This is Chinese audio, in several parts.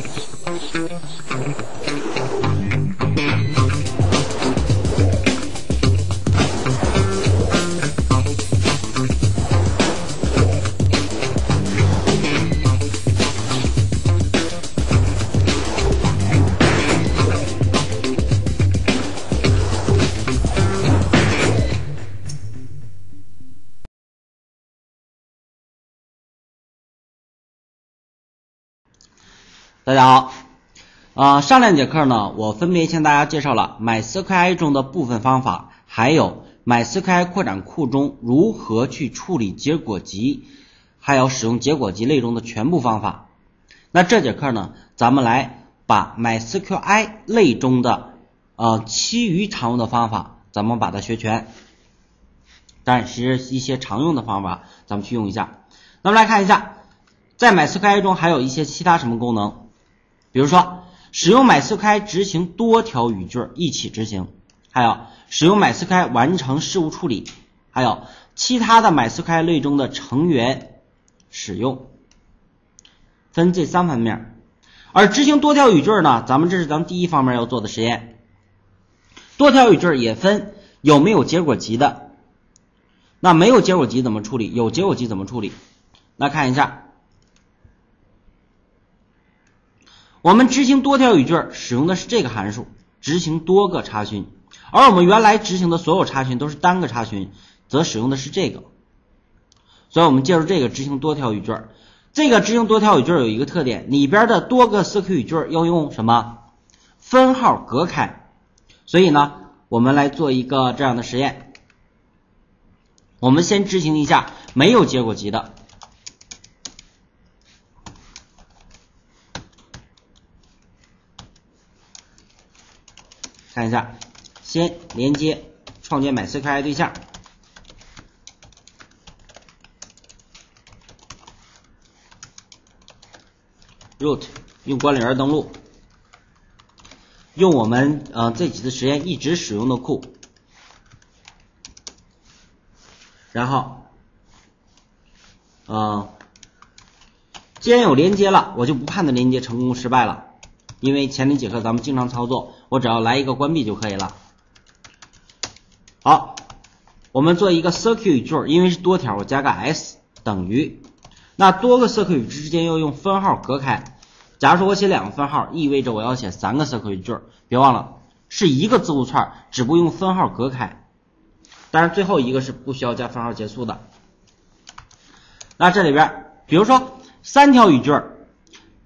like just the post-it. 大家好，啊，上两节课呢，我分别向大家介绍了 MySQL 中的部分方法，还有 MySQL 扩展库中如何去处理结果集，还有使用结果集类中的全部方法。那这节课呢，咱们来把 MySQL 类中的呃其余常用的方法，咱们把它学全。但是一些常用的方法，咱们去用一下。那么来看一下，在 MySQL 中还有一些其他什么功能？比如说，使用 MySQL 执行多条语句一起执行，还有使用 MySQL 完成事务处理，还有其他的 MySQL 类中的成员使用，分这三方面。而执行多条语句呢，咱们这是咱们第一方面要做的实验。多条语句也分有没有结果集的，那没有结果集怎么处理？有结果集怎么处理？那看一下。我们执行多条语句使用的是这个函数，执行多个查询，而我们原来执行的所有查询都是单个查询，则使用的是这个。所以我们借助这个执行多条语句，这个执行多条语句有一个特点，里边的多个 SQL 语句要用什么分号隔开。所以呢，我们来做一个这样的实验，我们先执行一下没有结果集的。看一下，先连接创建 MySQL 对象，root 用管理员登录，用我们呃这几次实验一直使用的库，然后，嗯，既然有连接了，我就不判断连接成功失败了。因为前两节课咱们经常操作，我只要来一个关闭就可以了。好，我们做一个 SQL 语句，因为是多条，我加个 s 等于。那多个 SQL 语句之间要用分号隔开。假如说我写两个分号，意味着我要写三个 SQL 语句，别忘了是一个字符串，只不过用分号隔开。当然最后一个是不需要加分号结束的。那这里边，比如说三条语句，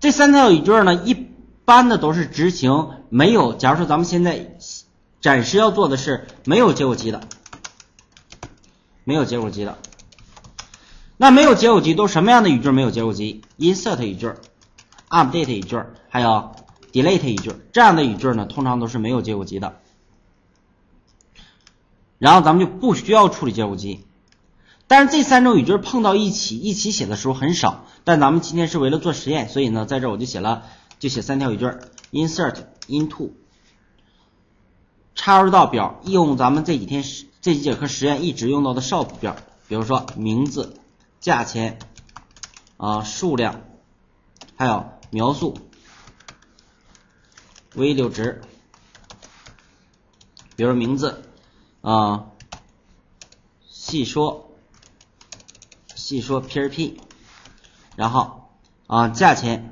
这三条语句呢一。般的都是执行没有，假如说咱们现在暂时要做的是没有结果集的，没有结果集的，那没有结果集都什么样的语句没有结果集？insert 语句、update 语句，还有 delete 语句，这样的语句呢，通常都是没有结果集的。然后咱们就不需要处理结果集，但是这三种语句碰到一起一起写的时候很少，但咱们今天是为了做实验，所以呢，在这我就写了。就写三条语句：insert into，插入到表，用咱们这几天这几节课实验一直用到的 shop 表，比如说名字、价钱啊、数量，还有描述 v 六值，比如名字啊，细说细说 PRP，然后啊价钱。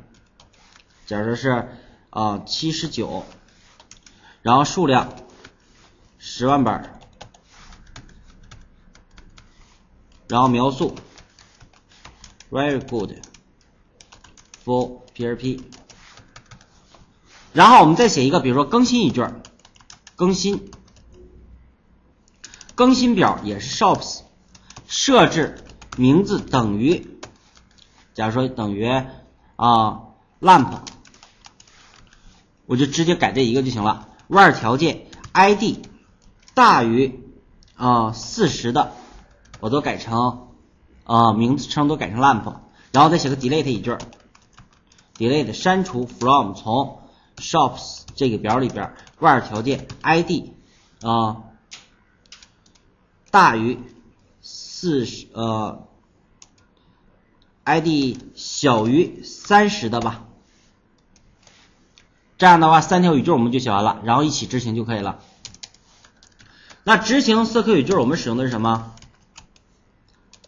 假如是啊七十九，然后数量十万本，然后描述 very good for PRP，然后我们再写一个，比如说更新一句，更新更新表也是 shops，设置名字等于，假如说等于啊 lamp。我就直接改这一个就行了。var 条件 id 大于啊四十的，我都改成啊名称都改成 lamp，然后再写个 delete 一句，delete 删除 from 从 shops 这个表里边 var 条件 id 啊大于四十呃 id 小于三十的吧。这样的话，三条语句我们就写完了，然后一起执行就可以了。那执行 SQL 语句，我们使用的是什么？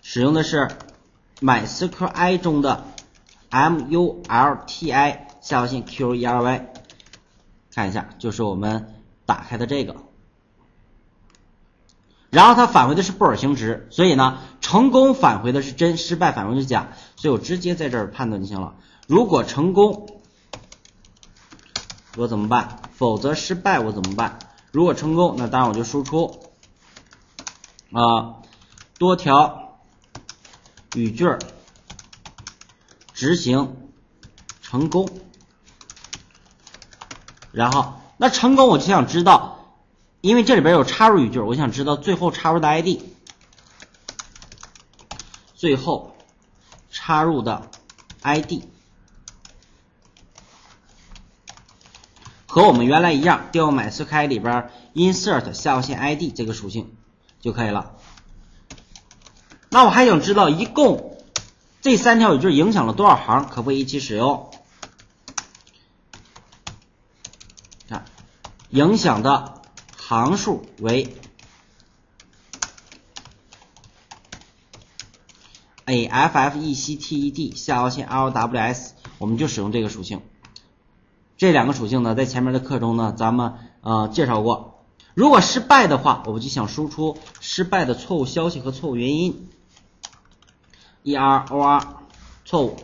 使用的是 MySQL 中的 multi 下划线 QERY，看一下，就是我们打开的这个。然后它返回的是布尔型值，所以呢，成功返回的是真，失败返回的是假，所以我直接在这儿判断就行了。如果成功，我怎么办？否则失败我怎么办？如果成功，那当然我就输出啊多条语句执行成功，然后那成功我就想知道。因为这里边有插入语句，我想知道最后插入的 ID，最后插入的 ID 和我们原来一样，调用 MySQL 里边 insert 下划线 ID 这个属性就可以了。那我还想知道一共这三条语句影响了多少行，可不可以一起使用？看影响的。行数为 a f f e c t e d 下划线 l w s，我们就使用这个属性。这两个属性呢，在前面的课中呢，咱们呃介绍过。如果失败的话，我们就想输出失败的错误消息和错误原因。e r o r 错误，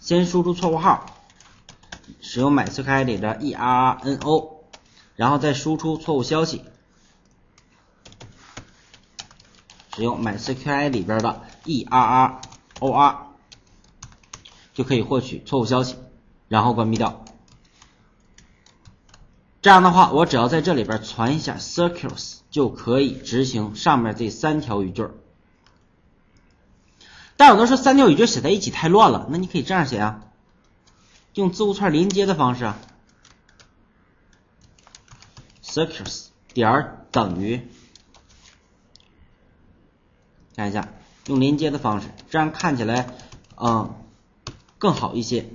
先输出错误号，使用 MySQL 里的 e r n o。然后再输出错误消息，使用 MySQL 里边的 error 就可以获取错误消息，然后关闭掉。这样的话，我只要在这里边传一下 circles 就可以执行上面这三条语句。但有的时候三条语句写在一起太乱了，那你可以这样写啊，用字符串连接的方式啊。circles 点等于，看一下用连接的方式，这样看起来嗯更好一些。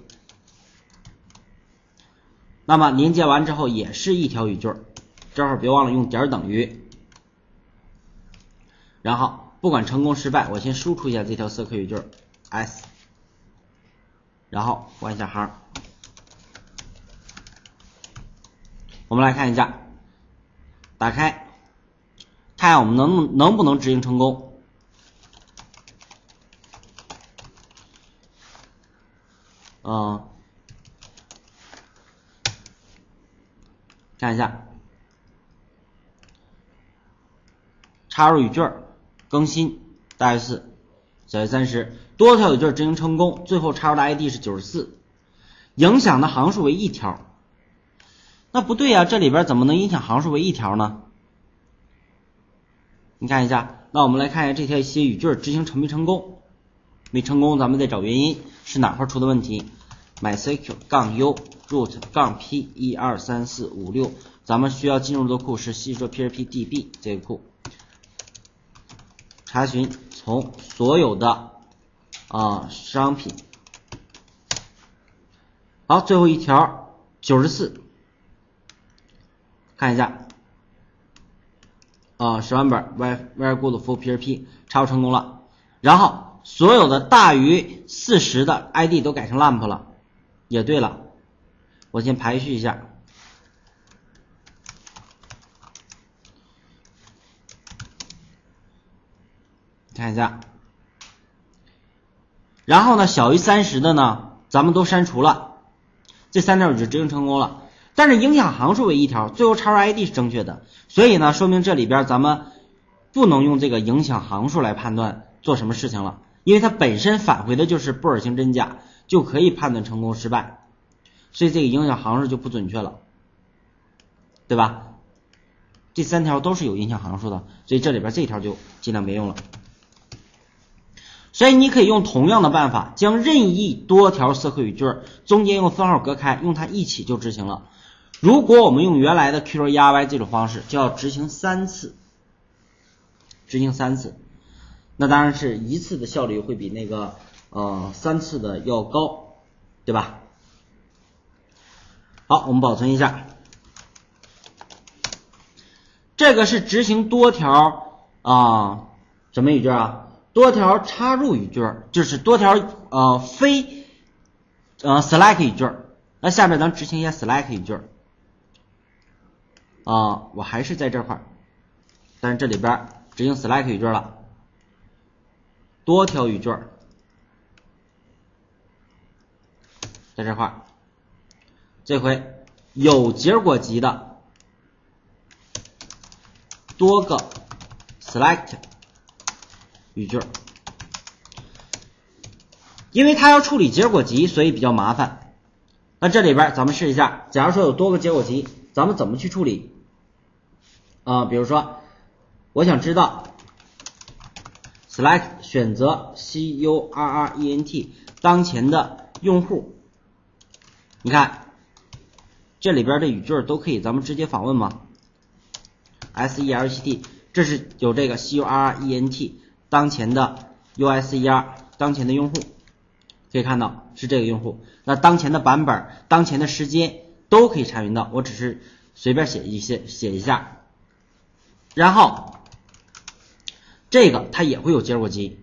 那么连接完之后也是一条语句，这会儿别忘了用点等于。然后不管成功失败，我先输出一下这条色 q 语句 s，然后关一下行。我们来看一下。打开，看我们能能不能执行成功。嗯，看一下，插入语句更新大于四小于三十，多条语句执行成功，最后插入的 ID 是九十四，影响的行数为一条。那不对呀，这里边怎么能影响行数为一条呢？你看一下，那我们来看一下这条些语句执行成没成功？没成功，咱们再找原因，是哪块出的问题？MySQL 杠 U root 杠 P 一二三四五六，咱们需要进入的库是细说 PHP DB 这个库，查询从所有的啊商品，好，最后一条九十四。看一下，啊，十万本 very good for PHP 插入成功了，然后所有的大于四十的 ID 都改成 lamp 了，也对了，我先排序一下，看一下，然后呢，小于三十的呢，咱们都删除了，这三条就执行成功了。但是影响行数为一条，最后插入 ID 是正确的，所以呢，说明这里边咱们不能用这个影响行数来判断做什么事情了，因为它本身返回的就是布尔型真假，就可以判断成功失败，所以这个影响行数就不准确了，对吧？这三条都是有影响行数的，所以这里边这条就尽量别用了。所以你可以用同样的办法，将任意多条色块语句中间用分号隔开，用它一起就执行了。如果我们用原来的 Q R Y 这种方式，就要执行三次，执行三次，那当然是一次的效率会比那个呃三次的要高，对吧？好，我们保存一下。这个是执行多条啊，什么语句啊？多条插入语句，就是多条呃非呃 select 语句。那下面咱执行一下 select 语句啊，我还是在这块，但是这里边执行 select 语句了，多条语句在这块儿，这回有结果集的。多个 select 语句，因为它要处理结果集，所以比较麻烦。那这里边咱们试一下，假如说有多个结果集，咱们怎么去处理？啊，比如说，我想知道 select 选择 c u r r e n t 当前的用户，你看这里边的语句都可以，咱们直接访问吗？S E L C T，这是有这个 C U R R E N T 当前的 U S E R 当前的用户，可以看到是这个用户。那当前的版本、当前的时间都可以查询到，我只是随便写一些写一下。然后这个它也会有结果集，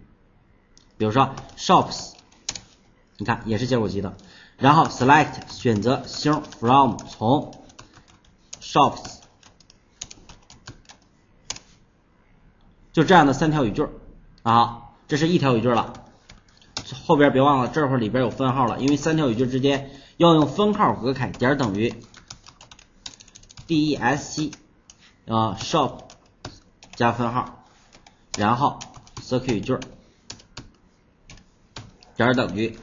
比如说 Shops，你看也是结果集的。然后 Select 选择星 From 从 Shops。就这样的三条语句啊，这是一条语句了。后边别忘了，这会儿里边有分号了，因为三条语句之间要用分号隔开。点等于 d e s c 啊，shop 加分号，然后 c q 语句点等于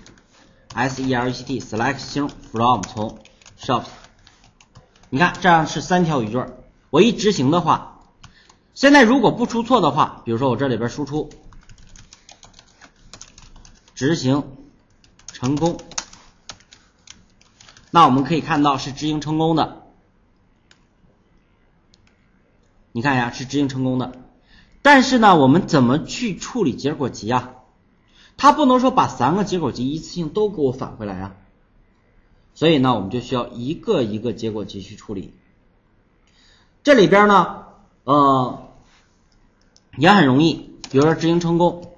s e l e c t select 星 from 从 shop。你看，这样是三条语句。我一执行的话。现在如果不出错的话，比如说我这里边输出执行成功，那我们可以看到是执行成功的。你看一下是执行成功的，但是呢，我们怎么去处理结果集啊？它不能说把三个结果集一次性都给我返回来啊。所以呢，我们就需要一个一个结果集去处理。这里边呢，呃。也很容易，比如说执行成功。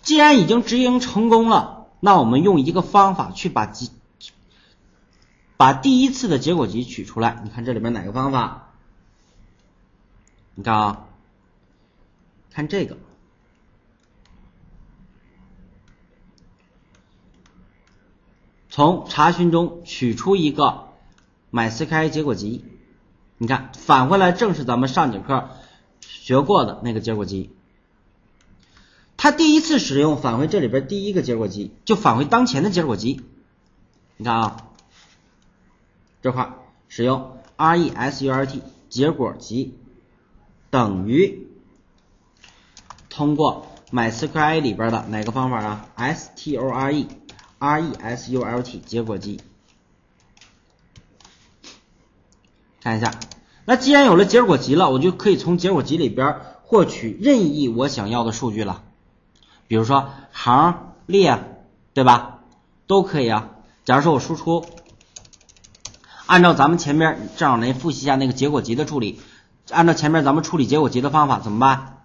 既然已经执行成功了，那我们用一个方法去把集，把第一次的结果集取出来。你看这里边哪个方法？你看啊，看这个，从查询中取出一个 MySQL 结果集。你看返回来正是咱们上节课。学过的那个结果集，它第一次使用返回这里边第一个结果集，就返回当前的结果集。你看啊，这块使用 result 结果集等于通过 MySQL 里边的哪个方法啊？store result 结果集，看一下。那既然有了结果集了，我就可以从结果集里边获取任意我想要的数据了，比如说行列，对吧？都可以啊。假如说我输出，按照咱们前面正好来复习一下那个结果集的处理，按照前面咱们处理结果集的方法怎么办？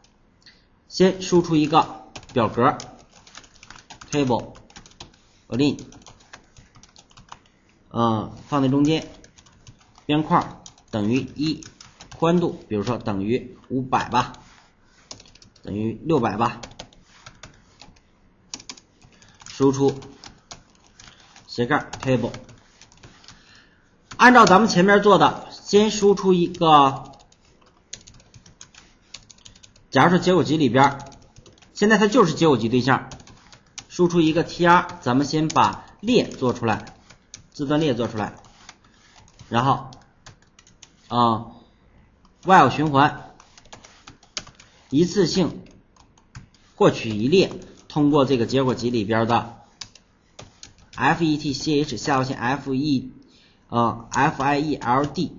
先输出一个表格，table align，嗯，放在中间，边框。等于一，宽度比如说等于五百吧，等于六百吧，输出斜杠 table，按照咱们前面做的，先输出一个，假如说结果集里边，现在它就是结果集对象，输出一个 tr，咱们先把列做出来，字段列做出来，然后。啊，while 循环，一次性获取一列，通过这个结果集里边的 fetch 下划线 fe 呃 field，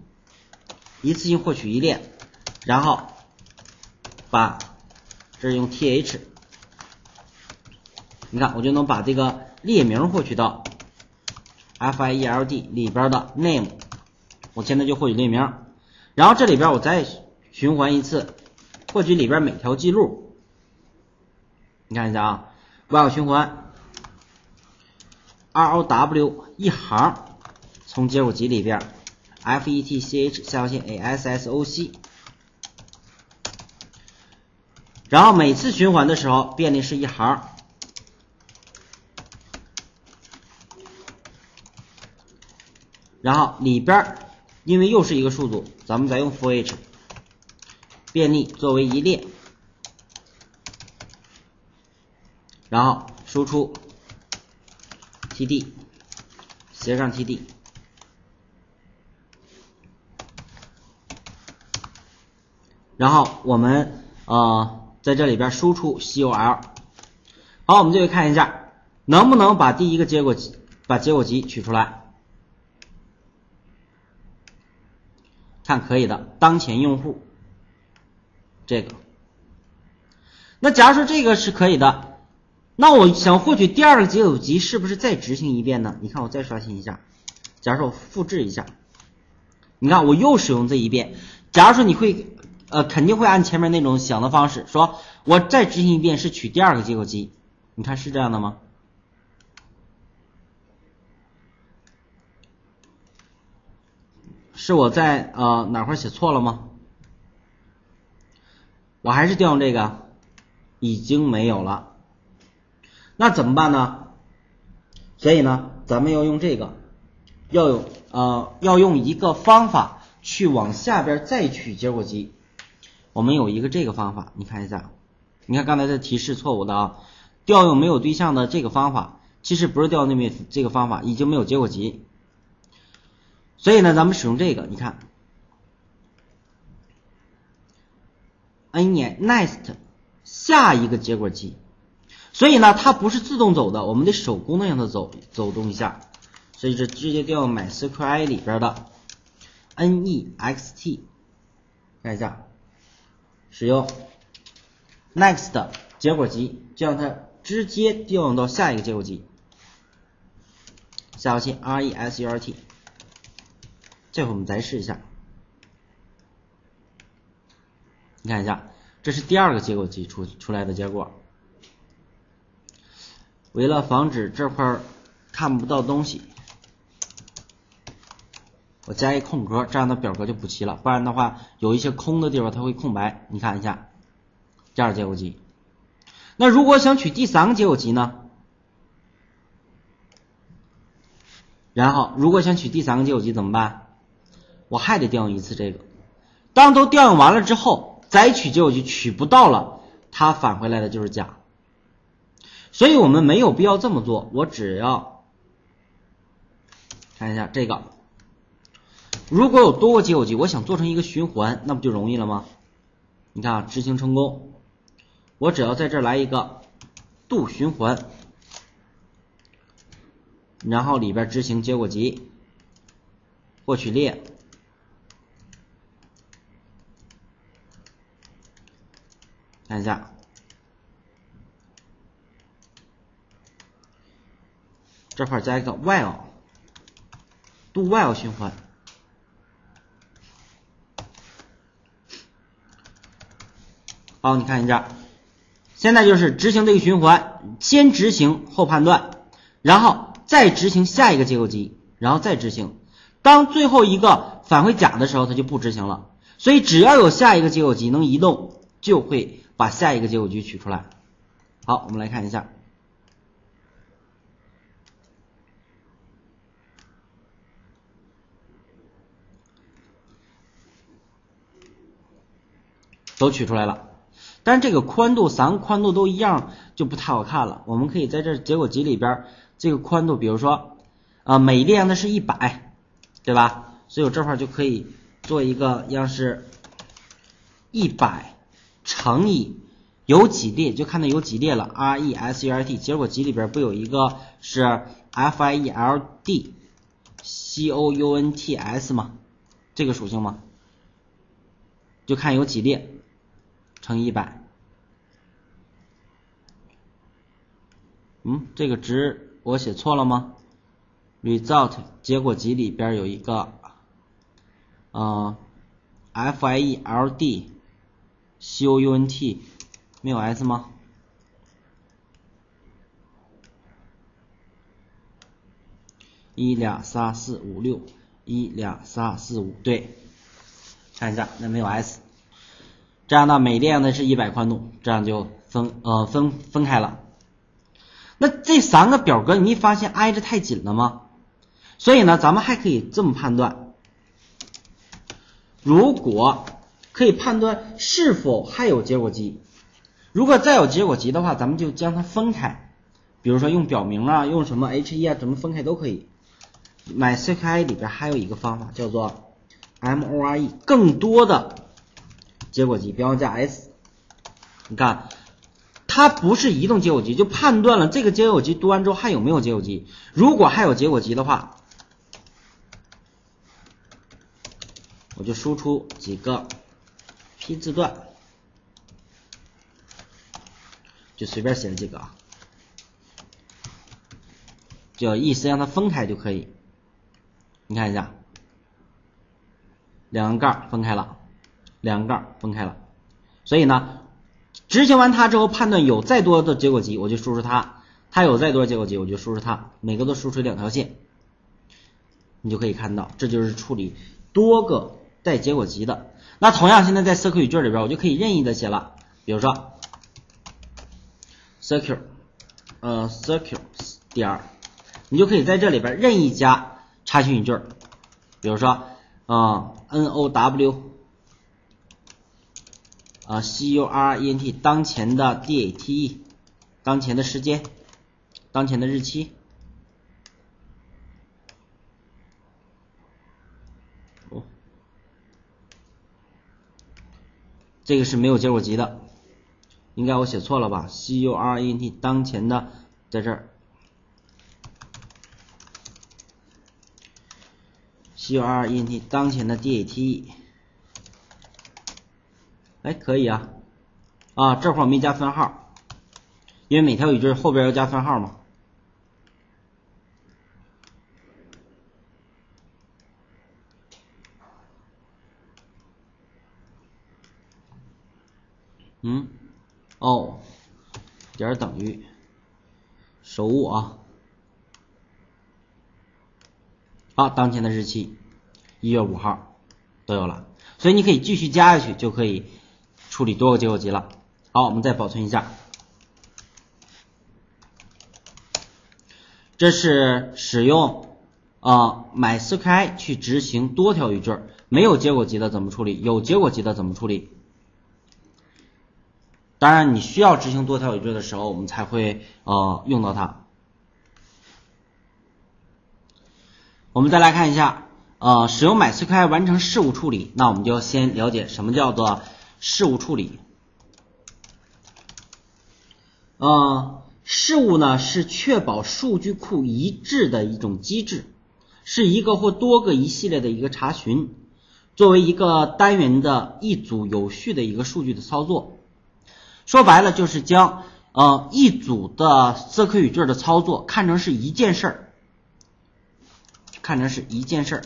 一次性获取一列，然后把这是用 th，你看我就能把这个列名获取到，field 里边的 name，我现在就获取列名，然后这里边我再循环一次，获取里边每条记录。你看一下啊，while 循环，row 一行从结果集里边，fetch 下划线 assoc，然后每次循环的时候便利是一行。然后里边因为又是一个数组，咱们再用 for each 便利作为一列，然后输出 td 斜上 td，然后我们呃在这里边输出 col，好，我们就会看一下能不能把第一个结果集把结果集取出来。看可以的，当前用户这个，那假如说这个是可以的，那我想获取第二个接口集，是不是再执行一遍呢？你看我再刷新一下，假如说我复制一下，你看我又使用这一遍。假如说你会呃肯定会按前面那种想的方式，说我再执行一遍是取第二个接口集，你看是这样的吗？是我在呃哪块写错了吗？我还是调用这个，已经没有了。那怎么办呢？所以呢，咱们要用这个，要有呃要用一个方法去往下边再取结果集。我们有一个这个方法，你看一下，你看刚才的提示错误的啊，调用没有对象的这个方法，其实不是调用那边这个方法，已经没有结果集。所以呢，咱们使用这个，你看，n 年 next 下一个结果集，所以呢，它不是自动走的，我们得手工的让它走走动一下，所以这直接调用 MySQL 里边的 next，看一下，使用。next 结果集，就让它直接调用到下一个结果集，下划线 result。这回我们再试一下，你看一下，这是第二个结果集出出来的结果。为了防止这块看不到东西，我加一空格，这样的表格就补齐了。不然的话，有一些空的地方它会空白。你看一下，第二个结果集。那如果想取第三个结果集呢？然后，如果想取第三个结果集怎么办？我还得调用一次这个，当都调用完了之后，再取结果就取不到了，它返回来的就是假，所以我们没有必要这么做。我只要看一下这个，如果有多个结果集，我想做成一个循环，那不就容易了吗？你看啊，执行成功，我只要在这来一个 do 循环，然后里边执行结果集，获取列。看一下，这块加一个 while，do while 循环。好，你看一下，现在就是执行这个循环，先执行后判断，然后再执行下一个结构集，然后再执行。当最后一个返回甲的时候，它就不执行了。所以只要有下一个结构集能移动，就会。把下一个结果集取出来。好，我们来看一下，都取出来了。但是这个宽度三个宽度都一样，就不太好看了。我们可以在这结果集里边，这个宽度，比如说啊，每列呢是一百，对吧？所以我这块就可以做一个样式，一百。乘以有几列，就看到有几列了。R E S U L T 结果集里边不有一个是 F I E L D C O U N T S 吗？这个属性吗？就看有几列，乘一百。嗯，这个值我写错了吗？result 结果集里边有一个，嗯，Field count 没有 s 吗？一两三四五六，一两三四五，对，看一下，那没有 s，这样呢，每列呢是一百宽度，这样就分呃分分开了。那这三个表格，你没发现挨着太紧了吗？所以呢，咱们还可以这么判断：如果可以判断是否还有结果集，如果再有结果集的话，咱们就将它分开。比如说用表名啊，用什么 H 一啊，怎么分开都可以。MySQL 里边还有一个方法叫做 MORE，更多的结果集，标加 s。你看。它不是移动结果集，就判断了这个结果集读完之后还有没有结果集。如果还有结果集的话，我就输出几个批字段，就随便写了几个啊，就意思让它分开就可以。你看一下，两个盖分开了，两个盖分开了，所以呢。执行完它之后，判断有再多的结果集，我就输出它；它有再多的结果集，我就输出它。每个都输出两条线，你就可以看到，这就是处理多个带结果集的。那同样，现在在 SQL 语句里边，我就可以任意的写了，比如说 SQL，呃，SQL 点，你就可以在这里边任意加查询语句，比如说啊，NOW。啊，current 当前的 date，当前的时间，当前的日期。哦，这个是没有结果集的，应该我写错了吧？current 当前的在这儿，current 当前的 date。哎，可以啊，啊，这块儿没加分号，因为每条语句后边要加分号嘛。嗯，哦，点等于，手误啊。好，当前的日期一月五号都有了，所以你可以继续加下去就可以。处理多个结果集了，好，我们再保存一下。这是使用啊 MySQL 去执行多条语句，没有结果集的怎么处理？有结果集的怎么处理？当然，你需要执行多条语句的时候，我们才会呃用到它。我们再来看一下，呃，使用 MySQL 完成事务处理，那我们就要先了解什么叫做。事务处理，呃，事务呢是确保数据库一致的一种机制，是一个或多个一系列的一个查询，作为一个单元的一组有序的一个数据的操作。说白了就是将呃一组的 SQL 语句的操作看成是一件事儿，看成是一件事儿。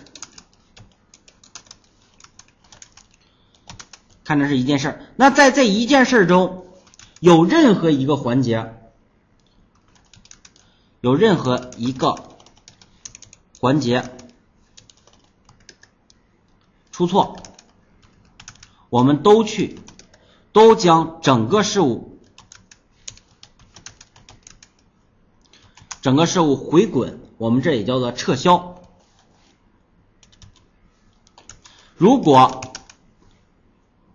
看成是一件事儿，那在这一件事儿中，有任何一个环节，有任何一个环节出错，我们都去，都将整个事物，整个事物回滚，我们这也叫做撤销。如果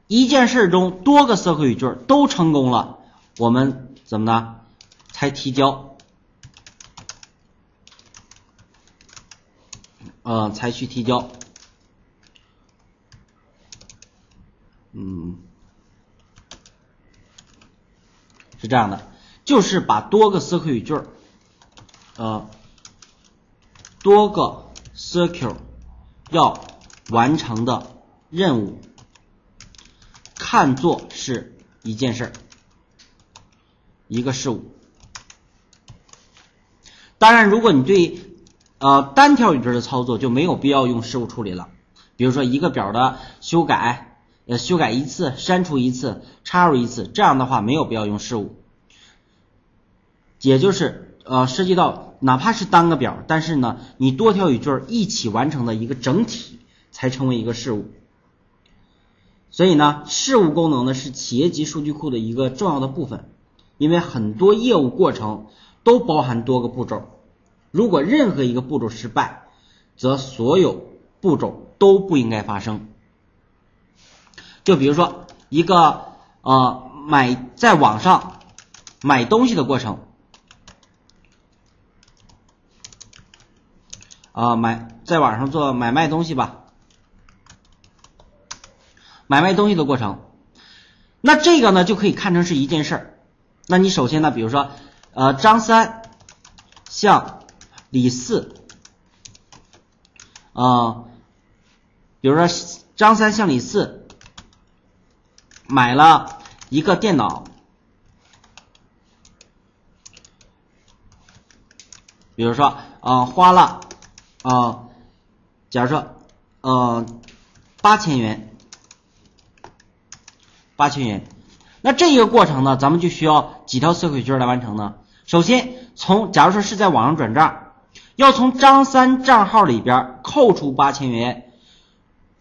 一件事中多个 SQL 语句都成功了，我们怎么呢？才提交，呃，才去提交。嗯，这样的，就是把多个 SQL 语句呃，多个 SQL 要完成的任务。看作是一件事儿，一个事物。当然，如果你对呃单条语句的操作就没有必要用事务处理了。比如说一个表的修改，呃修改一次，删除一次，插入一次，这样的话没有必要用事务。也就是呃涉及到哪怕是单个表，但是呢你多条语句一起完成的一个整体才成为一个事务。所以呢，事务功能呢是企业级数据库的一个重要的部分，因为很多业务过程都包含多个步骤，如果任何一个步骤失败，则所有步骤都不应该发生。就比如说一个呃买在网上买东西的过程，啊买在网上做买卖东西吧。买卖东西的过程，那这个呢就可以看成是一件事儿。那你首先呢，比如说，呃，张三向李四，啊，比如说张三向李四买了一个电脑，比如说，啊，花了，啊，假如说，呃，八千元。八千元，那这一个过程呢，咱们就需要几条 SQL 语句来完成呢？首先，从假如说是在网上转账，要从张三账号里边扣除八千元，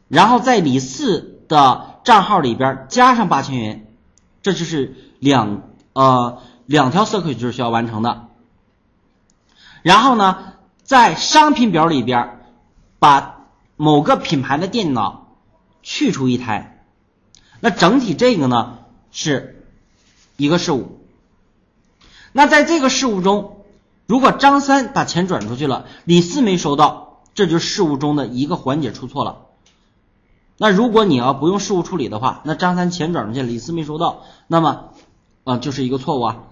然后在李四的账号里边加上八千元，这就是两呃两条 SQL 就是需要完成的。然后呢，在商品表里边把某个品牌的电脑去除一台。那整体这个呢是一个事物。那在这个事物中，如果张三把钱转出去了，李四没收到，这就是事物中的一个环节出错了。那如果你要不用事务处理的话，那张三钱转出去，李四没收到，那么啊就是一个错误啊。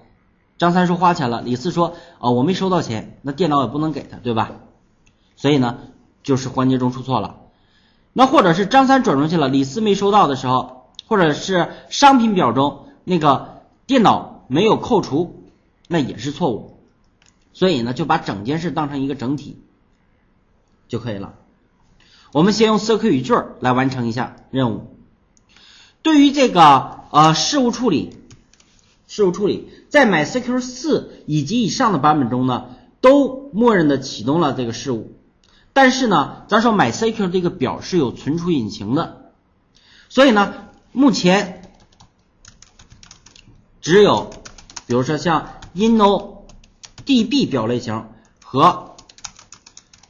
张三说花钱了，李四说啊我没收到钱，那电脑也不能给他，对吧？所以呢就是环节中出错了。那或者是张三转出去了，李四没收到的时候。或者是商品表中那个电脑没有扣除，那也是错误。所以呢，就把整件事当成一个整体就可以了。我们先用 SQL 语句来完成一下任务。对于这个呃事务处理，事务处理在 MySQL 四以及以上的版本中呢，都默认的启动了这个事务。但是呢，咱说 MySQL 这个表是有存储引擎的，所以呢。目前只有，比如说像 InnoDB 表类型和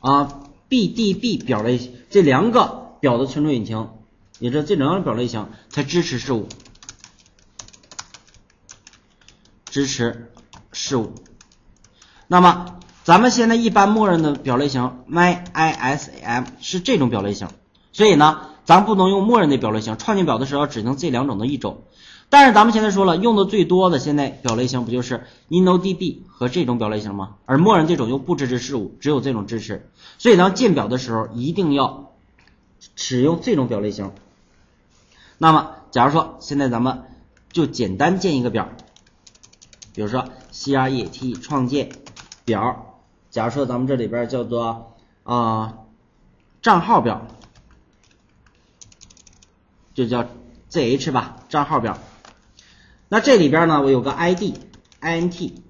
啊 BDB 表类型这两个表的存储引擎，也是这两个表类型才支持事务，支持事务。那么咱们现在一般默认的表类型 MyISAM 是这种表类型，所以呢。咱不能用默认的表类型，创建表的时候指定这两种的一种。但是咱们现在说了，用的最多的现在表类型不就是 InnoDB 和这种表类型吗？而默认这种又不支持事务，只有这种支持。所以当建表的时候，一定要使用这种表类型。那么，假如说现在咱们就简单建一个表，比如说 CRET 创建表，假如说咱们这里边叫做啊账号表。就叫 zh 吧，账号表。那这里边呢，我有个 id，int，not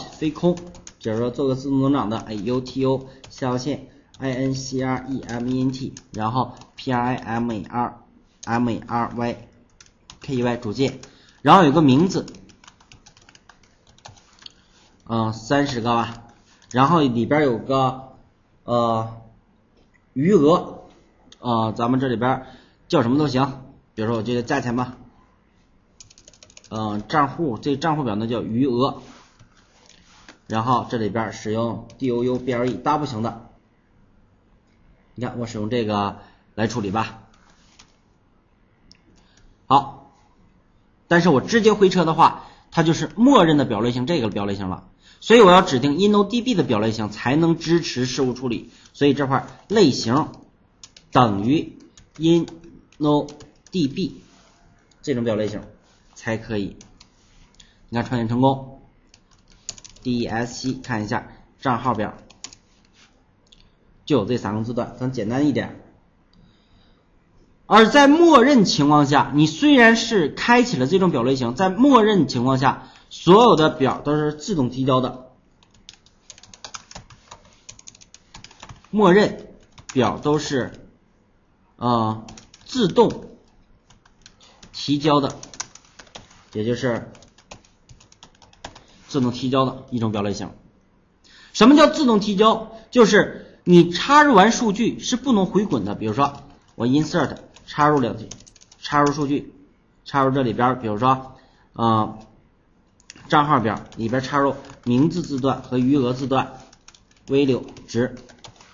非空，就是说做个自动增长的 a u t o 下划线，increment，然后 P R I M A R M A R Y K E Y 主键，然后有个名字，嗯，三十个吧，然后里边有个呃余额，呃，咱们这里边。叫什么都行，比如说我这个价钱吧，嗯，账户这账户表呢叫余额，然后这里边使用 double 大不行的，你看我使用这个来处理吧，好，但是我直接回车的话，它就是默认的表类型这个表类型了，所以我要指定 InnoDB 的表类型才能支持事务处理，所以这块类型等于 in。no db 这种表类型。才可以。你看创建成功。dsc 看一下账号表就有这三个字段，咱简单一点。而在默认情况下，你虽然是开启了这种表类型，在默认情况下，所有的表都是自动提交的，默认表都是呃自动提交的，也就是自动提交的一种表类型。什么叫自动提交？就是你插入完数据是不能回滚的，比如说我 insert。插入两插入数据，插入这里边，比如说，呃，账号表里边插入名字字段和余额字段，value 值。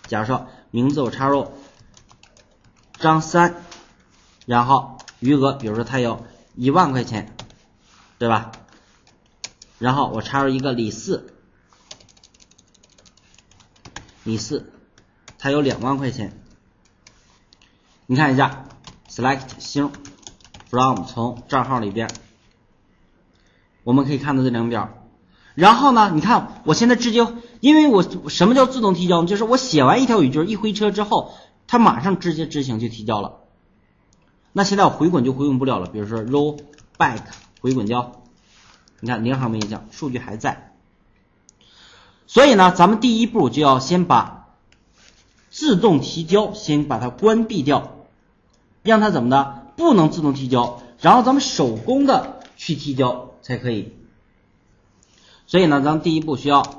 假如说名字我插入张三，然后余额，比如说他有一万块钱，对吧？然后我插入一个李四，李四他有两万块钱，你看一下。select 星 from 从账号里边，我们可以看到这两表。然后呢，你看我现在直接，因为我什么叫自动提交？就是我写完一条语句，一回车之后，它马上直接执行就提交了。那现在我回滚就回滚不了了。比如说 roll back 回滚交，你看零行没影响，数据还在。所以呢，咱们第一步就要先把自动提交先把它关闭掉。让它怎么的不能自动提交，然后咱们手工的去提交才可以。所以呢，咱们第一步需要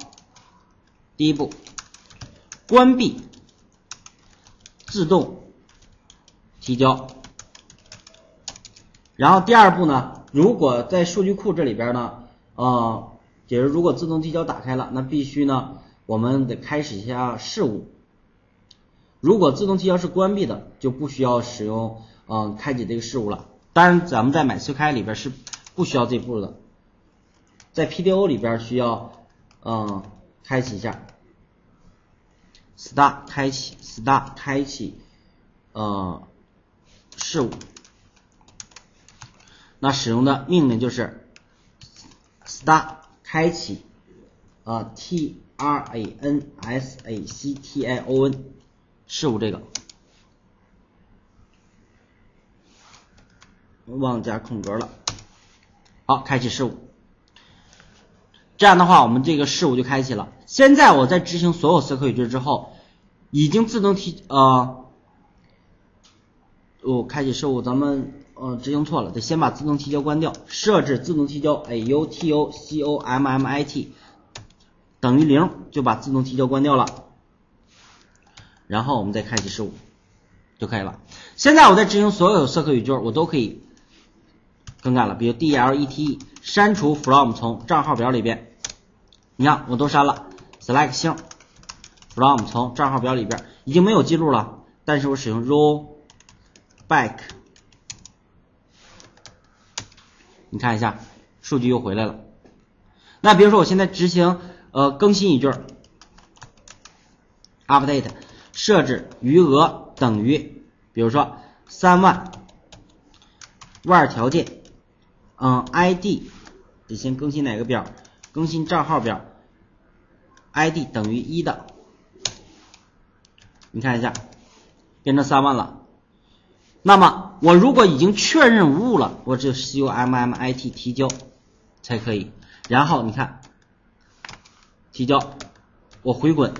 第一步关闭自动提交，然后第二步呢，如果在数据库这里边呢，呃，也是如果自动提交打开了，那必须呢，我们得开始一下事务。如果自动提交是关闭的，就不需要使用嗯开启这个事务了。当然，咱们在 MySQL 里边是不需要这步的，在 PDO 里边需要嗯开启一下，start 开启 start 开启呃事务，那使用的命令就是 start 开启啊 t r a n s a c t i o n 事务这个忘加空格了，好，开启事务。这样的话，我们这个事务就开启了。现在我在执行所有 SQL 语句之后，已经自动提呃，哦，开启事务，咱们呃执行错了，得先把自动提交关掉，设置自动提交 a u t o c o m m i t 等于零，就把自动提交关掉了。然后我们再开启事务就可以了。现在我在执行所有色 q 语句，我都可以更改了。比如 D L E T E 删除 from 从账号表里边，你看我都删了。select 星 from 从账号表里边已经没有记录了，但是我使用 roll back，你看一下数据又回来了。那比如说我现在执行呃更新一句 update。设置余额等于，比如说三万，万条件，嗯，ID 得先更新哪个表？更新账号表，ID 等于一的，你看一下，变成三万了。那么我如果已经确认无误了，我只有 COMMIT 提交才可以。然后你看，提交，我回滚。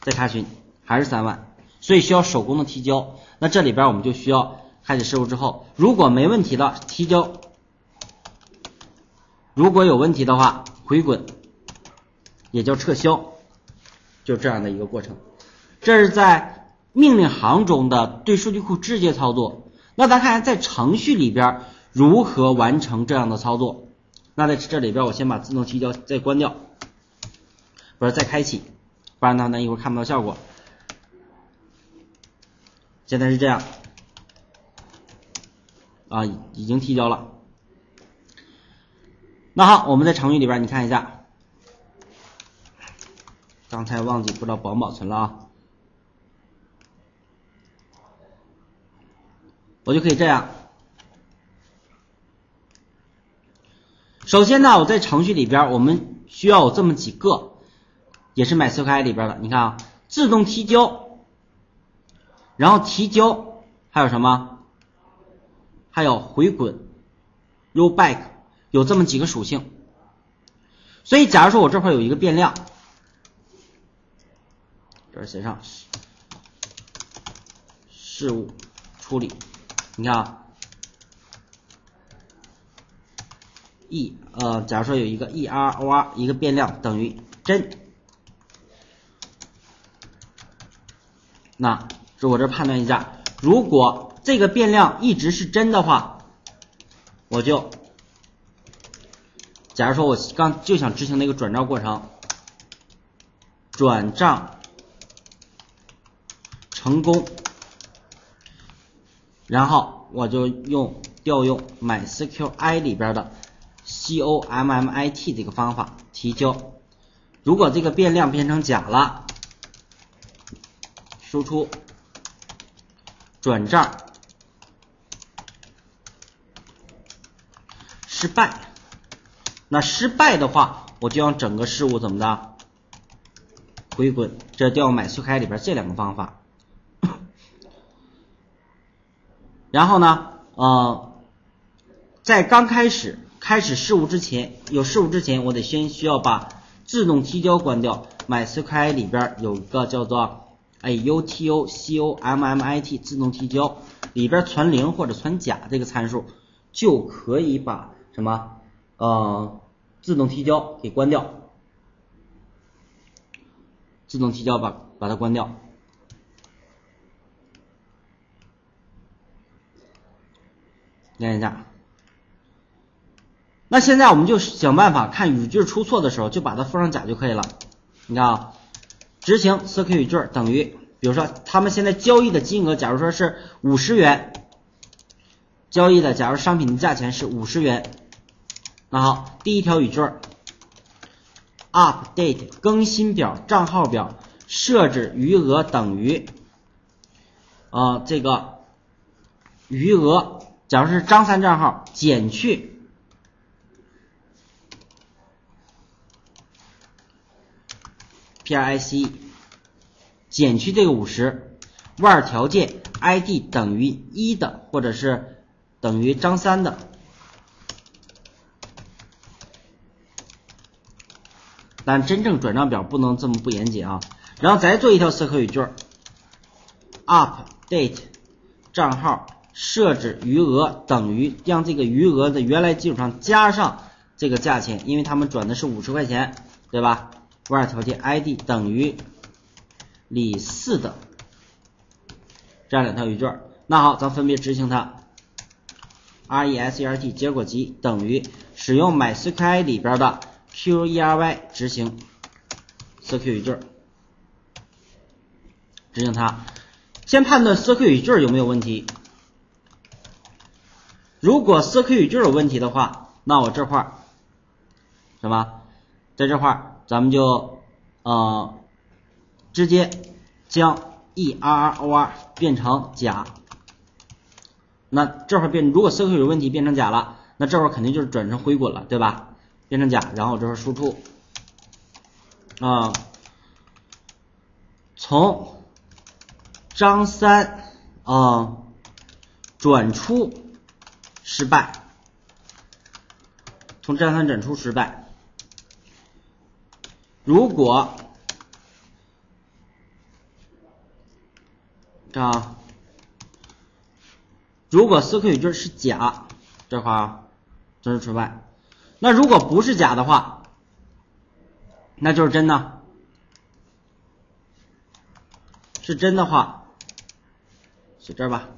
再查询还是三万，所以需要手工的提交。那这里边我们就需要开启事务之后，如果没问题的提交，如果有问题的话回滚，也叫撤销，就这样的一个过程。这是在命令行中的对数据库直接操作。那咱看在程序里边如何完成这样的操作？那在这里边我先把自动提交再关掉，不是再开启。不然呢，咱一会儿看不到效果。现在是这样，啊，已经提交了。那好，我们在程序里边，你看一下，刚才忘记不知道保不保存了啊。我就可以这样。首先呢，我在程序里边，我们需要有这么几个。也是 MySQL 里边的，你看啊，自动提交，然后提交还有什么？还有回滚，rollback，有这么几个属性。所以，假如说我这块有一个变量，这儿写上事务处理，你看啊，e 呃，假如说有一个 e r o r 一个变量等于真，那我这判断一下，如果这个变量一直是真的话，我就。假如说我刚就想执行那个转账过程，转账成功，然后我就用调用 MySQL 里边的 commit 这个方法提交。如果这个变量变成假了，输出转账失败。那失败的话，我就让整个事物怎么的回滚？这调用 MySQL 里边这两个方法。然后呢，呃，在刚开始开始事务之前，有事务之前，我得先需要把自动提交关掉。MySQL 里边有一个叫做哎 UTOCOMMIT 自动提交，里边存零或者存假这个参数，就可以把什么呃。自动提交给关掉，自动提交把把它关掉。念一下。那现在我们就想办法看语句出错的时候，就把它附上假就可以了。你看啊，执行 SQL 语句等于，比如说他们现在交易的金额，假如说是五十元，交易的假如商品的价钱是五十元。那好，第一条语句，update 更新表账号表设置余额等于，啊这个余额，假如是张三账号减去 P I C 减去这个五十，where 条件 id 等于一的或者是等于张三的。但真正转账表不能这么不严谨啊！然后再做一条 SQL 语句，update 账号设置余额等于将这个余额的原来基础上加上这个价钱，因为他们转的是五十块钱，对吧？where 条件 id 等于李四的这样两条语句。那好，咱分别执行它 R E S E R T 结果集等于使用 MySQL 里边的。query 执行 SQL 语句，执行它，先判断 SQL 语句有没有问题。如果 SQL 语句有问题的话，那我这块儿什么，在这块儿咱们就呃直接将 error 变成假。那这块儿变，如果 SQL 有问题变成假了，那这块儿肯定就是转成回滚了，对吧？变成假，然后这是输出啊，从张三啊转出失败，从张三转出失败。如果啊，如果 SQL 语句是假，这块儿这是失败。那如果不是假的话，那就是真的。是真的话，写这儿吧。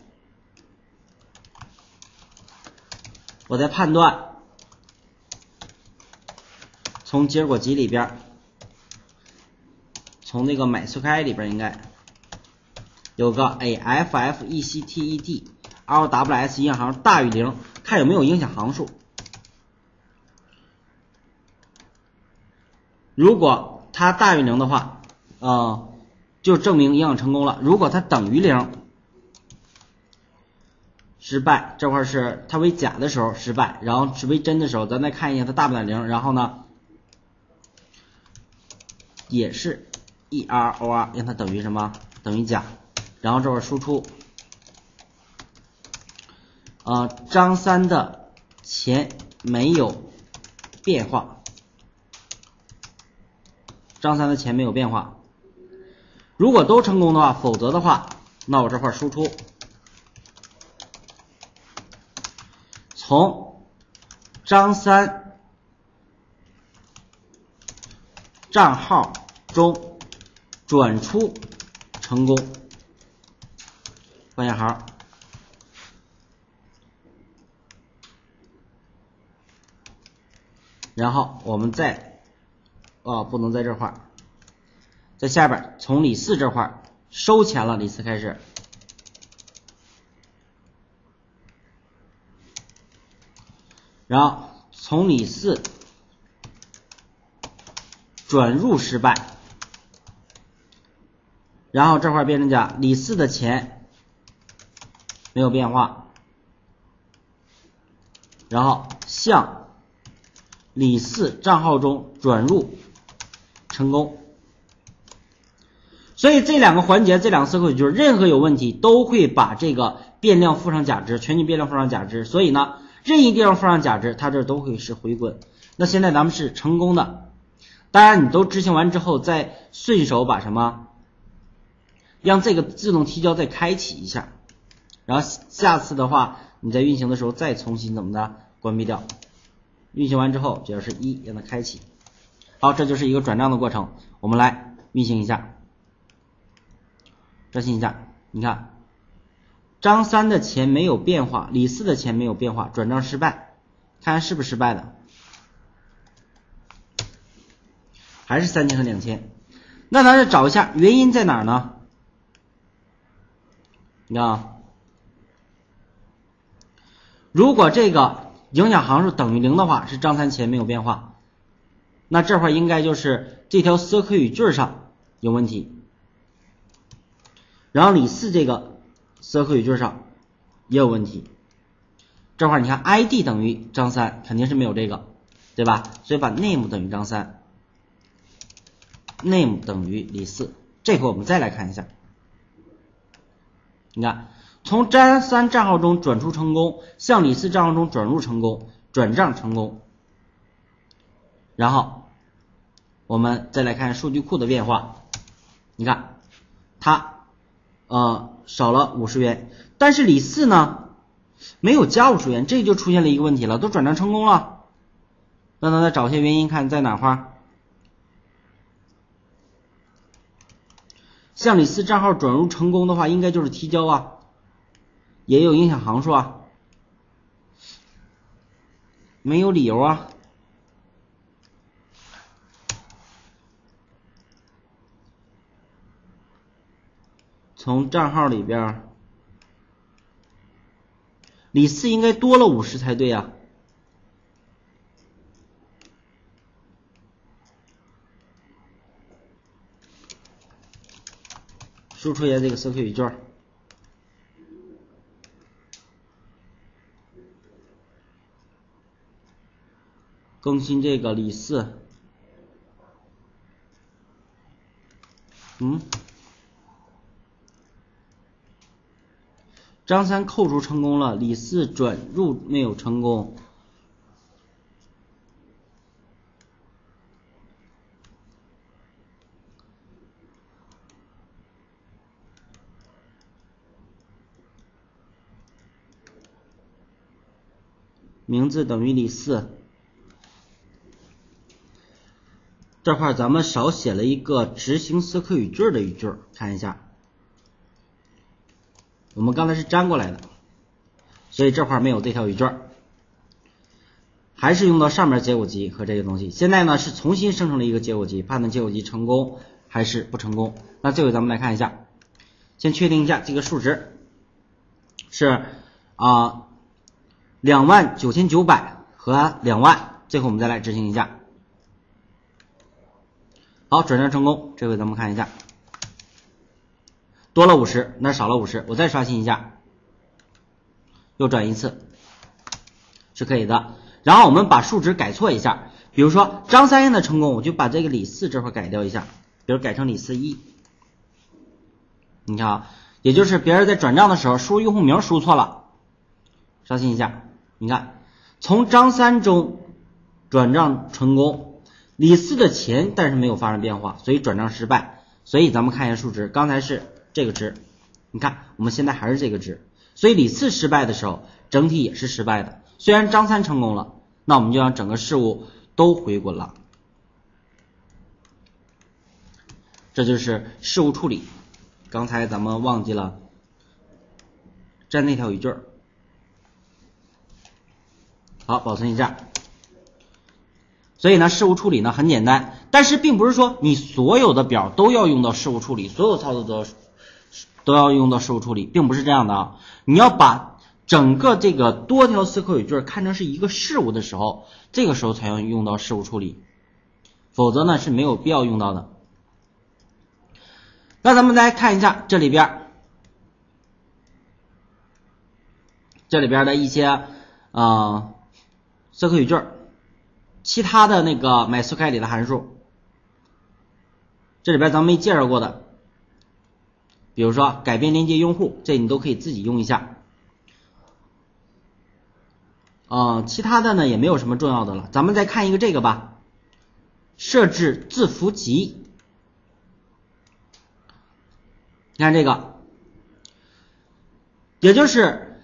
我在判断，从结果集里边，从那个买出开里边应该有个 AFFECTED，LWS 银行大于零，看有没有影响行数。如果它大于零的话，啊，就证明营养成功了。如果它等于零，失败。这块是它为假的时候失败，然后是为真的时候，咱再看一下它大不大零，然后呢，也是 e r o r 让它等于什么？等于甲，然后这块输出，呃，张三的钱没有变化，张三的钱没有变化。如果都成功的话，否则的话，那我这块输出，从张三账号中转出。成功，换下号，然后我们再，哦，不能在这块在下边从李四这块收钱了，李四开始，然后从李四转入失败。然后这块变成甲，李四的钱没有变化，然后向李四账号中转入成功。所以这两个环节，这两个思考语句，任何有问题都会把这个变量赋上假值，全局变量赋上假值。所以呢，任意地方赋上假值，它这都会是回滚。那现在咱们是成功的，当然你都执行完之后，再顺手把什么？让这个自动提交再开启一下，然后下次的话，你在运行的时候再重新怎么的关闭掉。运行完之后，只要是一让它开启。好，这就是一个转账的过程。我们来运行一下，执行一下。你看，张三的钱没有变化，李四的钱没有变化，转账失败，看看是不是失败的？还是三千和两千？那咱再找一下原因在哪儿呢？你看啊，如果这个影响函数等于零的话，是张三钱没有变化，那这块应该就是这条思科语句上有问题。然后李四这个 SQL 语句上也有问题，这块你看 ID 等于张三，肯定是没有这个，对吧？所以把 name 等于张三，name 等于李四。这回我们再来看一下。你看，从张三账号中转出成功，向李四账号中转入成功，转账成功。然后我们再来看数据库的变化，你看，它呃少了五十元，但是李四呢没有加五十元，这就出现了一个问题了，都转账成功了。那咱再找些原因，看在哪块？向李四账号转入成功的话，应该就是提交啊，也有影响行数啊，没有理由啊。从账号里边，李四应该多了五十才对呀。输出一下这个思科语句，更新这个李四，嗯，张三扣除成功了，李四转入没有成功。名字等于李四，这块咱们少写了一个执行思科语句的语句，看一下，我们刚才是粘过来的，所以这块没有这条语句，还是用到上面结果集和这些东西。现在呢是重新生成了一个结果集，判断结果集成功还是不成功。那这回咱们来看一下，先确定一下这个数值是啊。两万九千九百和两万，最后我们再来执行一下。好，转账成功。这回咱们看一下，多了五十，那少了五十。我再刷新一下，又转一次，是可以的。然后我们把数值改错一下，比如说张三印的成功，我就把这个李四这块改掉一下，比如改成李四一，你看啊，也就是别人在转账的时候输入用户名输错了，刷新一下，你看从张三中转账成功，李四的钱但是没有发生变化，所以转账失败。所以咱们看一下数值，刚才是这个值，你看我们现在还是这个值，所以李四失败的时候，整体也是失败的。虽然张三成功了，那我们就让整个事物都回滚了。这就是事务处理。刚才咱们忘记了占那条语句儿。好，保存一下。所以呢，事务处理呢很简单，但是并不是说你所有的表都要用到事务处理，所有操作都都要用到事务处理，并不是这样的啊。你要把整个这个多条思考语句看成是一个事物的时候，这个时候才要用到事务处理，否则呢是没有必要用到的。那咱们来看一下这里边，这里边的一些啊思考语句，其他的那个 MySQL 里的函数，这里边咱们没介绍过的，比如说改变连接用户，这你都可以自己用一下。啊，其他的呢也没有什么重要的了，咱们再看一个这个吧，设置字符集。你看这个，也就是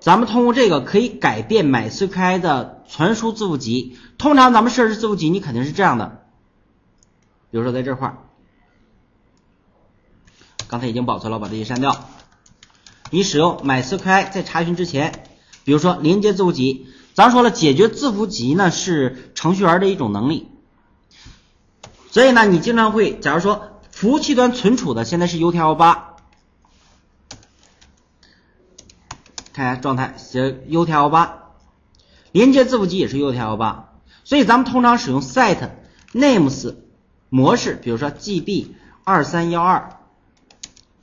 咱们通过这个可以改变 MySQL 的传输字符集。通常咱们设置字符集，你肯定是这样的，比如说在这块儿，刚才已经保存了，把这些删掉。你使用 MySQL 在查询之前，比如说连接字符集，咱说了，解决字符集呢是程序员的一种能力，所以呢，你经常会，假如说。服务器端存储的现在是 U T L 八，看一下状态写 U T L 八，连接字符集也是 U T L 八，所以咱们通常使用 set names 模式，比如说 G B 二三幺二，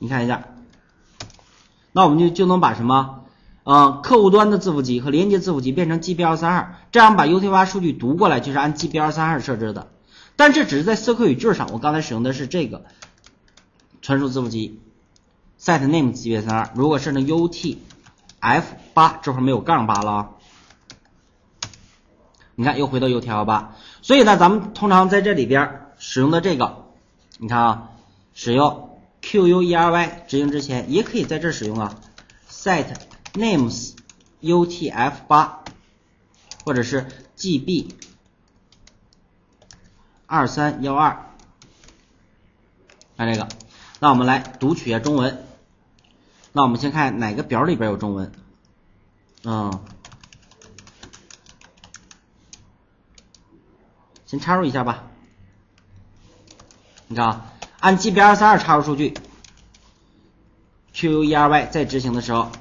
你看一下，那我们就就能把什么，呃，客户端的字符集和连接字符集变成 G B 二三二，这样把 U T L 八数据读过来就是按 G B 二三二设置的。但这只是在思科语句上，我刚才使用的是这个传输字符集 set name 级别三二。如果设成 UTF 八，这会儿没有杠八了啊。你看又回到 UTF 八，所以呢，咱们通常在这里边使用的这个，你看啊，使用 QUERY 执行之前，也可以在这使用啊，set names UTF 八，或者是 GB。二三幺二，看这个，那我们来读取一下中文。那我们先看哪个表里边有中文，嗯，先插入一下吧。你看啊，按 GB 二三二插入数据，QUERY 在执行的时候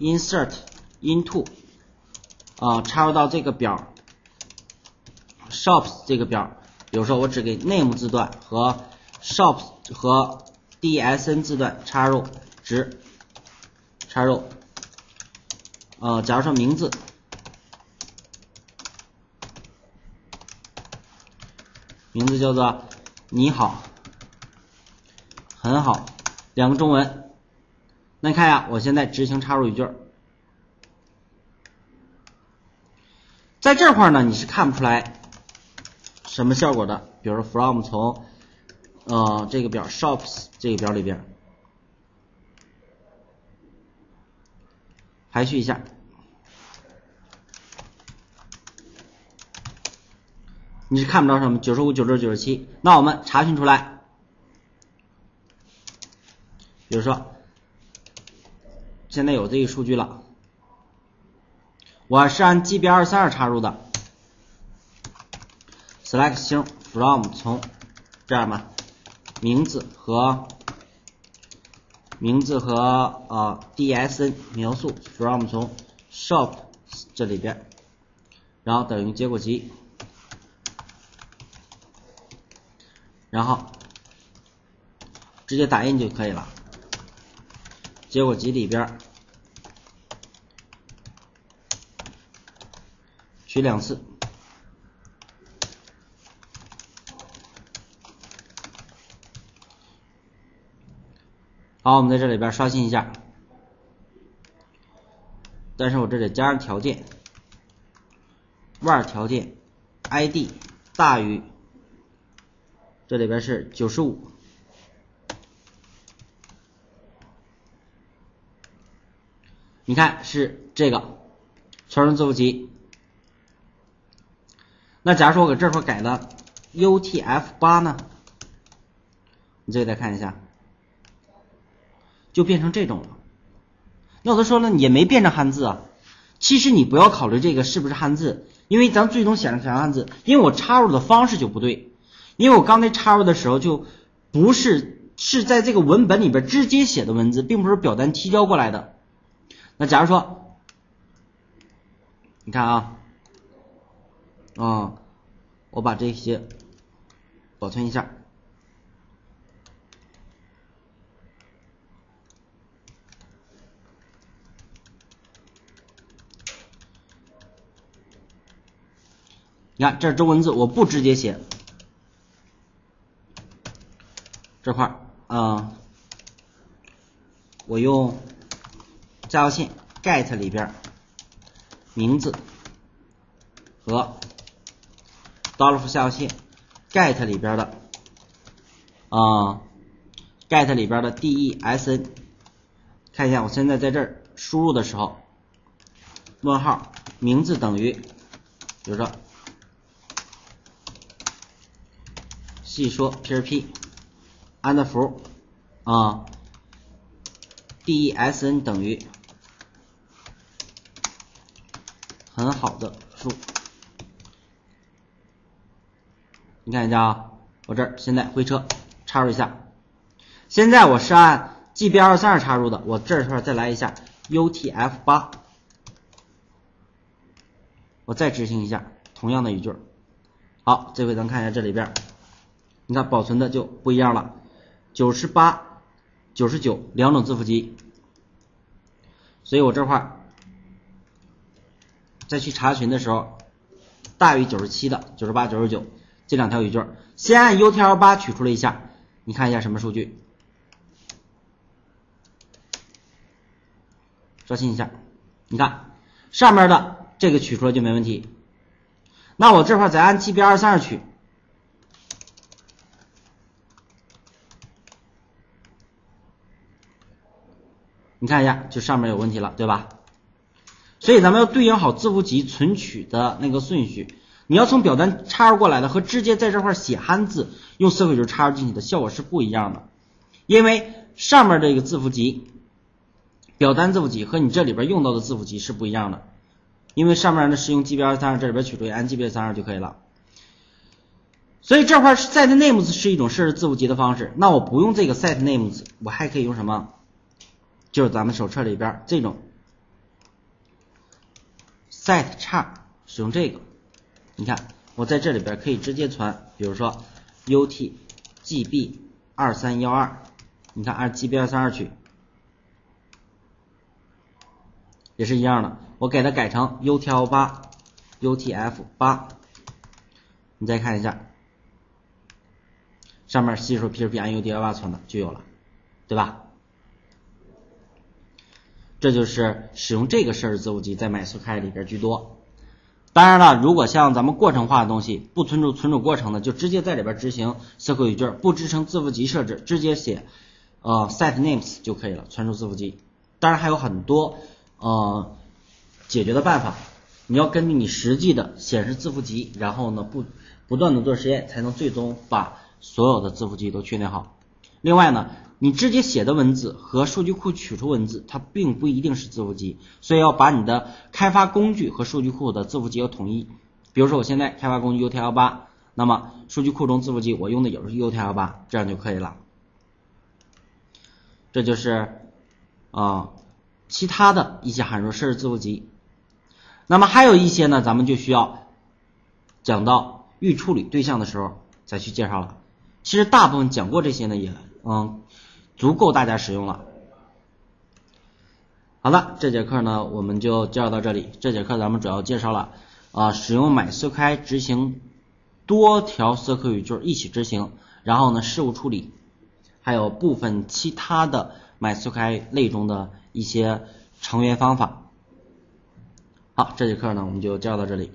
，insert into 啊，插入到这个表。shops 这个表，比如说我只给 name 字段和 shops 和 dsn 字段插入值，插入，呃，假如说名字，名字叫做你好，很好，两个中文，那你看呀，我现在执行插入语句，在这块呢，你是看不出来。什么效果的？比如说 from 从呃这个表 shops 这个表里边排序一下，你是看不着什么九十五、九十六、九十七。那我们查询出来，比如说现在有这个数据了，我是按 GB 二三二插入的。select 星 from 从这样吧，名字和名字和啊 dsn 描述。From 从 shop 这里边，然后等于结果集，然后直接打印就可以了。结果集里边。取两次。好，我们在这里边刷新一下。但是我这里加上条件。where 条件 ID 大于。这里边是九十五，你看是这个传入字符集。那假如说我给这块改了 UTF 八呢？你这个再看一下，就变成这种了。那我都说了，也没变成汉字啊。其实你不要考虑这个是不是汉字，因为咱最终显示成汉字，因为我插入的方式就不对。因为我刚才插入的时候就不是是在这个文本里边直接写的文字，并不是表单提交过来的。那假如说，你看啊。啊，我把这些保存一下。你看，这是中文字，我不直接写这块儿啊，我用加号线 get 里边名字和。dollar 下划线 get 里边的啊，get 里边的 d e s n，看一下，我现在在这儿输入的时候，问号名字等于，比如说细说 php 安德福啊，D E S N 等于很好的数。你看一下啊，我这儿现在回车插入一下，现在我是按 GB 二三二插入的，我这块再来一下 UTF 八，我再执行一下同样的语句，好，这回咱看一下这里边，你看保存的就不一样了，九十八、九十九两种字符集，所以我这块再去查询的时候，大于九十七的九十八、九十九。这两条语句，先按 UTL 八取出了一下，你看一下什么数据？刷新一下，你看上面的这个取出来就没问题。那我这块再按 GB 二三二取，你看一下，就上面有问题了，对吧？所以咱们要对应好字符集存取的那个顺序。你要从表单插入过来的和直接在这块写汉字用色块语插入进去的效果是不一样的，因为上面这个字符集，表单字符集和你这里边用到的字符集是不一样的，因为上面呢是用 GB 二三二，这里边取出按 GB 三二就可以了。所以这块 set names 是一种设置字符集的方式，那我不用这个 set names，我还可以用什么？就是咱们手册里边这种 set 叉，使用这个。你看，我在这里边可以直接传，比如说 ut gb 二三幺二，你看按 gb 二三二取，也是一样的。我给它改成 utf 八，utf 八，你再看一下，上面系数 php 按 utf 八存的就有了，对吧？这就是使用这个设置字符集在 MySQL 里边居多。当然了，如果像咱们过程化的东西，不存储存储过程的，就直接在里边执行 SQL 语句，不支撑字符集设置，直接写呃 set names 就可以了，存储字符集。当然还有很多呃解决的办法，你要根据你实际的显示字符集，然后呢不不断的做实验，才能最终把所有的字符集都确定好。另外呢。你直接写的文字和数据库取出文字，它并不一定是字符集，所以要把你的开发工具和数据库的字符集要统一。比如说，我现在开发工具 UTF-8，那么数据库中字符集我用的也是 UTF-8，这样就可以了。这就是啊，其他的一些函数设置字符集。那么还有一些呢，咱们就需要讲到预处理对象的时候再去介绍了。其实大部分讲过这些呢，也嗯。足够大家使用了。好了，这节课呢我们就介绍到这里。这节课咱们主要介绍了啊，使用 MySQL 执行多条 SQL 语句一起执行，然后呢事务处理，还有部分其他的 MySQL 类中的一些成员方法。好，这节课呢我们就介绍到这里。